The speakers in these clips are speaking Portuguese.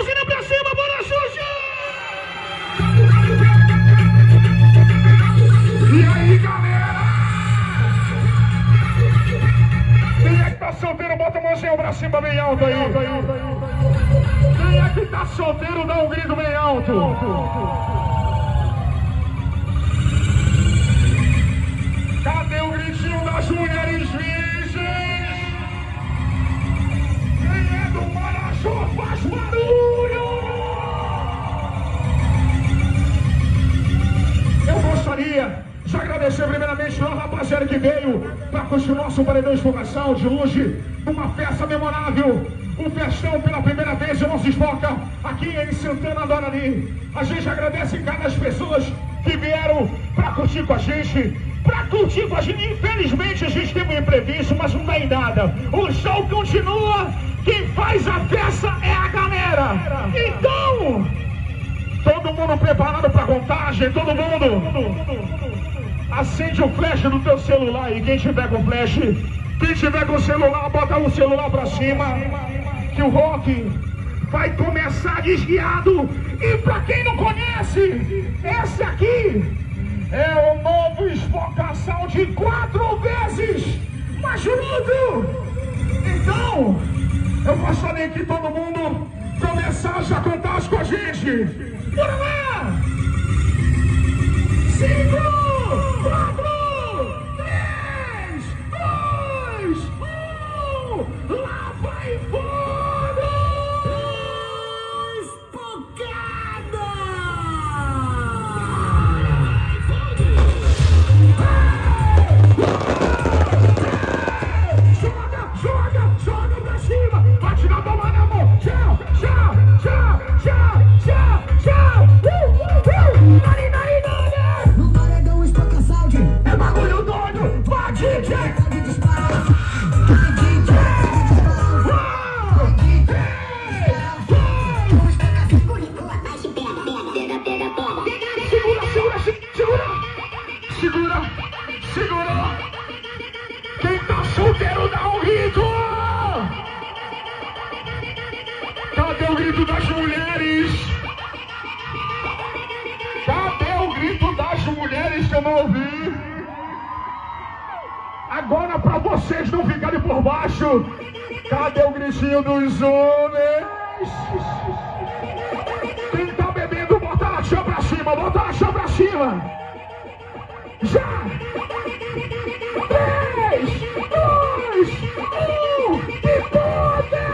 torcida pra cima, bora Xuxa! E aí, galera? Quem é que tá solteiro, bota a mãozinha pra cima bem alto aí. Quem é que tá solteiro, dá um grito bem alto. De agradecer primeiramente a rapaziada que veio para curtir o nosso paredão de fogação de hoje, uma festa memorável, um festão pela primeira vez, o nosso esboca aqui em Santana do Arari. A gente agradece cada as pessoas que vieram para curtir com a gente, para curtir com a gente. Infelizmente a gente teve um imprevisto, mas não dá em nada. O show continua, quem faz a festa é a galera. Então, mundo preparado para contagem, todo mundo. Acende o flash do teu celular aí, quem tiver com flash, quem tiver com celular, bota o celular pra cima, que o rock vai começar desguiado. E pra quem não conhece, esse aqui é o novo esfocação de quatro vezes junto. Então, eu gostaria que todo mundo começasse a cantar com a gente. What am I? Segura! Segura! Quem tá solteiro dá um grito! Cadê o grito das mulheres? Cadê o grito das mulheres que eu não ouvi? Agora pra vocês não ficarem por baixo, cadê o gritinho dos homens? Quem tá bebendo, bota a chão pra cima, bota a chão pra cima. Já! Três, dois, um, e bota!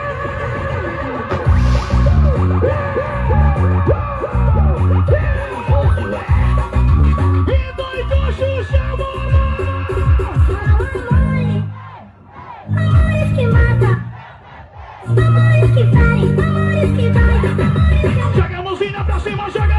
E doido, Xuxa, bora! Amores que mata, amores que ferem, amores que dói, amores que Joga a mãozinha pra cima, joga